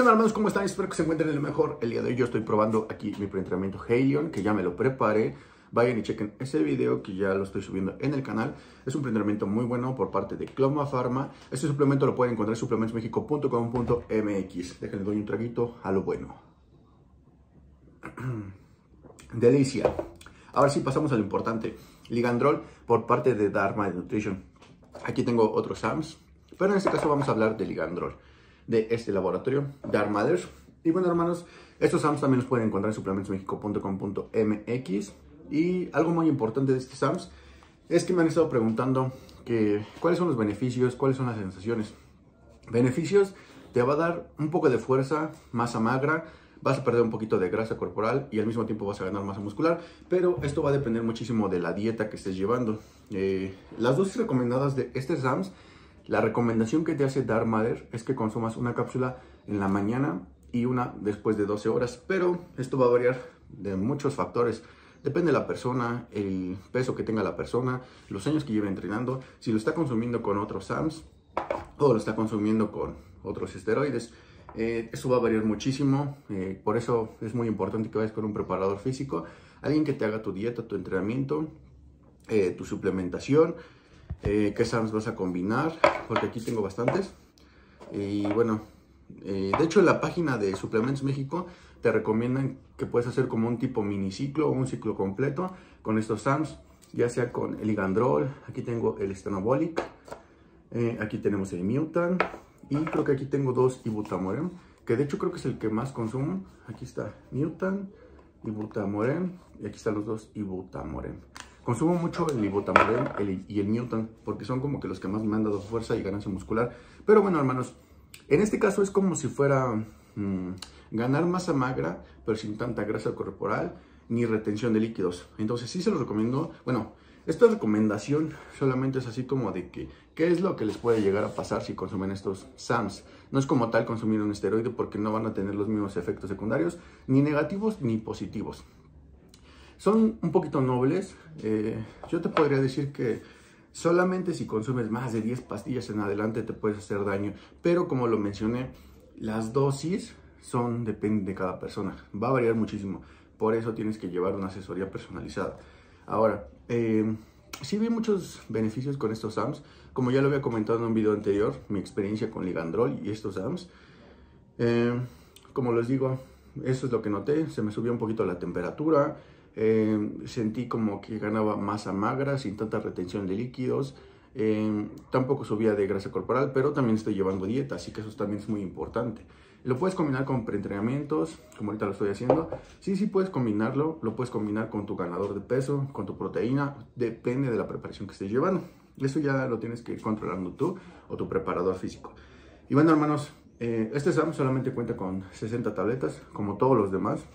¿Qué hermanos? ¿Cómo están? Espero que se encuentren lo mejor. El día de hoy yo estoy probando aquí mi preentrenamiento Halion, que ya me lo preparé. Vayan y chequen ese video que ya lo estoy subiendo en el canal. Es un preentrenamiento muy bueno por parte de Cloma Pharma. Este suplemento lo pueden encontrar en suplementosmexico.com.mx. Déjenle doy un traguito a lo bueno. Delicia. Ahora sí pasamos a lo importante. Ligandrol por parte de Dharma Nutrition. Aquí tengo otros SAMs, pero en este caso vamos a hablar de Ligandrol de este laboratorio, Darmaders. Y bueno, hermanos, estos SAMs también los pueden encontrar en suplementosmexico.com.mx. Y algo muy importante de este SAMs es que me han estado preguntando que, cuáles son los beneficios, cuáles son las sensaciones. Beneficios, te va a dar un poco de fuerza, masa magra, vas a perder un poquito de grasa corporal y al mismo tiempo vas a ganar masa muscular, pero esto va a depender muchísimo de la dieta que estés llevando. Eh, las dosis recomendadas de este SAMS la recomendación que te hace Darmader es que consumas una cápsula en la mañana y una después de 12 horas, pero esto va a variar de muchos factores. Depende de la persona, el peso que tenga la persona, los años que lleve entrenando, si lo está consumiendo con otros SAMs o lo está consumiendo con otros esteroides. Eh, eso va a variar muchísimo, eh, por eso es muy importante que vayas con un preparador físico, alguien que te haga tu dieta, tu entrenamiento, eh, tu suplementación, eh, qué SAMs vas a combinar, porque aquí tengo bastantes. Y bueno, eh, de hecho en la página de Suplementos México te recomiendan que puedes hacer como un tipo miniciclo o un ciclo completo con estos SAMs, ya sea con el Igandrol, aquí tengo el Stenobolic, eh, aquí tenemos el Mutan y creo que aquí tengo dos Ibutamoren, que de hecho creo que es el que más consumo. Aquí está Mutan, Ibutamoren y aquí están los dos Ibutamoren. Consumo mucho el ibutamoren y el Newton porque son como que los que más me han dado fuerza y ganancia muscular. Pero bueno, hermanos, en este caso es como si fuera mm, ganar masa magra, pero sin tanta grasa corporal ni retención de líquidos. Entonces sí se los recomiendo. Bueno, esta recomendación solamente es así como de que qué es lo que les puede llegar a pasar si consumen estos SAMs. No es como tal consumir un esteroide porque no van a tener los mismos efectos secundarios, ni negativos ni positivos. Son un poquito nobles. Eh, yo te podría decir que solamente si consumes más de 10 pastillas en adelante te puedes hacer daño. Pero como lo mencioné, las dosis son, depende de cada persona. Va a variar muchísimo. Por eso tienes que llevar una asesoría personalizada. Ahora, eh, sí vi muchos beneficios con estos SAMs. Como ya lo había comentado en un video anterior, mi experiencia con Ligandrol y estos SAMs. Eh, como les digo, eso es lo que noté. Se me subió un poquito la temperatura. Eh, sentí como que ganaba masa magra sin tanta retención de líquidos. Eh, tampoco subía de grasa corporal, pero también estoy llevando dieta, así que eso también es muy importante. Lo puedes combinar con preentrenamientos, como ahorita lo estoy haciendo. Sí, sí puedes combinarlo. Lo puedes combinar con tu ganador de peso, con tu proteína. Depende de la preparación que estés llevando. Eso ya lo tienes que ir controlando tú o tu preparador físico. Y bueno, hermanos, eh, este SAM solamente cuenta con 60 tabletas, como todos los demás.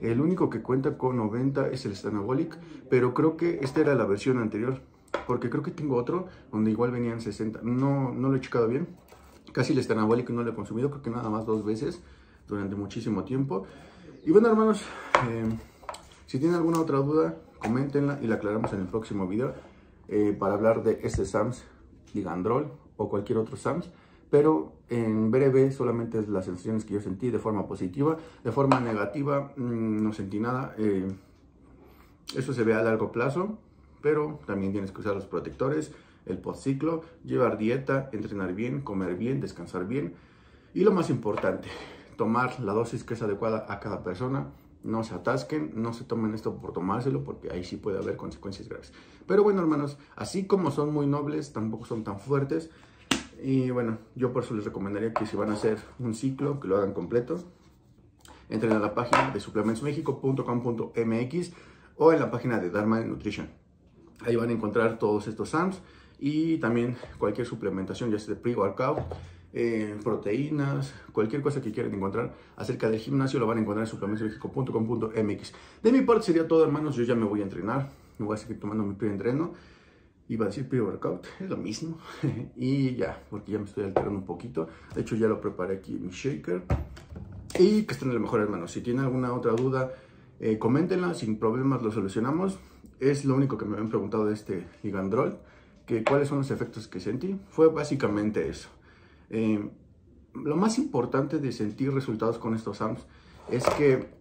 El único que cuenta con 90 es el Stanabolic, pero creo que esta era la versión anterior, porque creo que tengo otro donde igual venían 60. No, no lo he checado bien. Casi el Stanabolic no lo he consumido, creo que nada más dos veces durante muchísimo tiempo. Y bueno, hermanos, eh, si tienen alguna otra duda, coméntenla y la aclaramos en el próximo video eh, para hablar de este SAMS Ligandrol o cualquier otro SAMS pero en breve solamente es las sensaciones que yo sentí de forma positiva, de forma negativa mm, no sentí nada. Eh, eso se ve a largo plazo, pero también tienes que usar los protectores, el postciclo, llevar dieta, entrenar bien, comer bien, descansar bien y lo más importante, tomar la dosis que es adecuada a cada persona. No se atasquen, no se tomen esto por tomárselo porque ahí sí puede haber consecuencias graves. Pero bueno, hermanos, así como son muy nobles, tampoco son tan fuertes. Y bueno, yo por eso les recomendaría que si van a hacer un ciclo, que lo hagan completo. Entren a la página de suplementosmexico.com.mx o en la página de Dharma Nutrition. Ahí van a encontrar todos estos SAMs y también cualquier suplementación, ya sea de pre-workout, eh, proteínas, cualquier cosa que quieran encontrar acerca del gimnasio lo van a encontrar en suplementosmexico.com.mx. De mi parte sería todo, hermanos. Yo ya me voy a entrenar. Me voy a seguir tomando mi pre-entreno iba a decir pre-workout, es lo mismo. y ya, porque ya me estoy alterando un poquito. De hecho, ya lo preparé aquí mi shaker. Y que estén en lo mejor, hermanos. Si tienen alguna otra duda, eh, coméntenla, sin problemas lo solucionamos. Es lo único que me habían preguntado de este ligandrol, que cuáles son los efectos que sentí. Fue básicamente eso. Eh, lo más importante de sentir resultados con estos AMS es que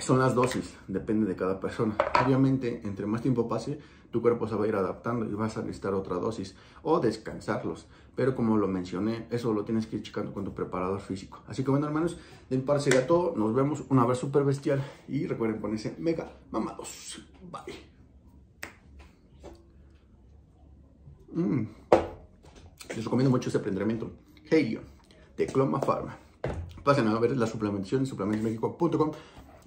son las dosis, depende de cada persona. Obviamente, entre más tiempo pase, tu cuerpo se va a ir adaptando y vas a necesitar otra dosis o descansarlos. Pero como lo mencioné, eso lo tienes que ir checando con tu preparador físico. Así que bueno, hermanos, del par sería todo. Nos vemos una vez súper bestial y recuerden ponerse mega mamados. Bye. Mm. Les recomiendo mucho este emprendimiento. Helio, de Cloma Pharma. Pasen a ver la suplementación en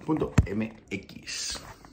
suplementosmexico.com.mx.